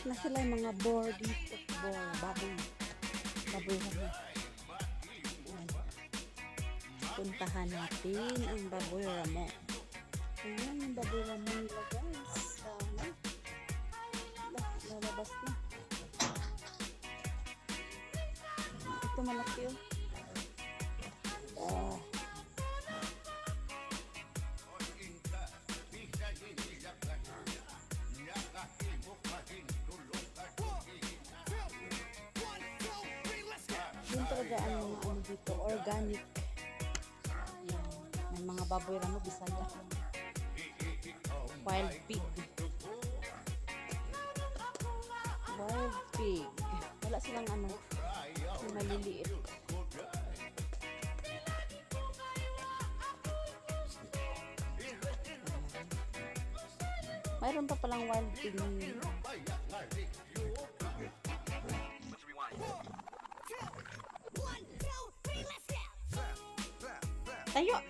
Na sila yung mga boar dito. Boar, baboy. Baboy. Ayan. Puntahan natin ang baboy ramo. Ayan yung baboy ramo nila guys. Dami. Lalabas na. Ito malaki oh. Talaga ano, ano dito, organic. Yan. May mga baboy ramo, bisaya. Wild pig. Wild pig. Wala silang ano, maliliit. Mayroon pa palang wild pig. だよ。